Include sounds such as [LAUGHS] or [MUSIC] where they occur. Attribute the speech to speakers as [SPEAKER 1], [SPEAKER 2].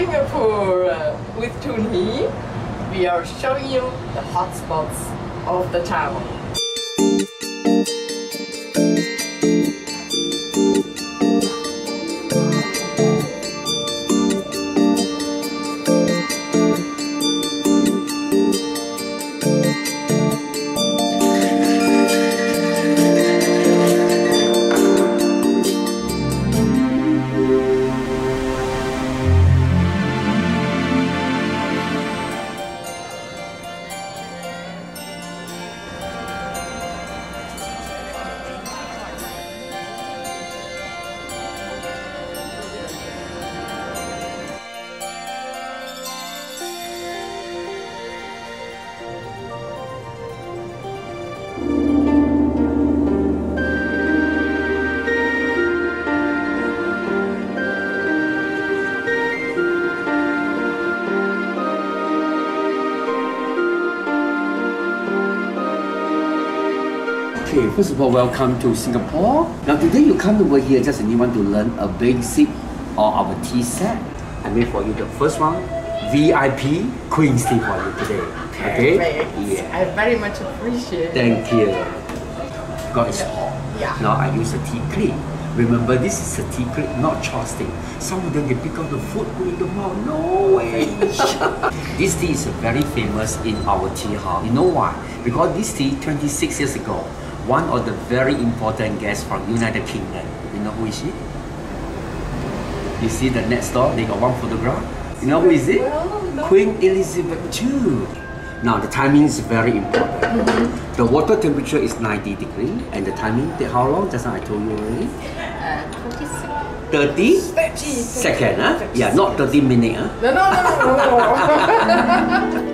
[SPEAKER 1] Singapore uh, with Tony, We are showing you the hotspots of the town.
[SPEAKER 2] Okay, first of all, welcome to Singapore. Now today you come over here just and you want to learn a basic or our tea set. I made for you the first one, VIP Queen's tea for you today. Okay?
[SPEAKER 1] Perfect.
[SPEAKER 2] Yeah.
[SPEAKER 1] I very much appreciate it.
[SPEAKER 2] Thank you. God is hot.
[SPEAKER 1] Yeah.
[SPEAKER 2] Now I use a tea clip. Remember, this is a tea clip, not chopstick. Some of them they pick up the food, put in the mouth. No way. [LAUGHS] this tea is very famous in our tea house. You know why? Because this tea, 26 years ago, one of the very important guests from United Kingdom. You know who is she? You see the next door, they got one photograph. You know who is it? Queen Elizabeth II. Now the timing is very important. The water temperature is 90 degree and the timing how long? Just now I told you already.
[SPEAKER 1] Uh, 26.
[SPEAKER 2] 30
[SPEAKER 1] 30
[SPEAKER 2] second, huh? Yeah, not 30 minute, huh?
[SPEAKER 1] No, no, no, no, no. no. [LAUGHS]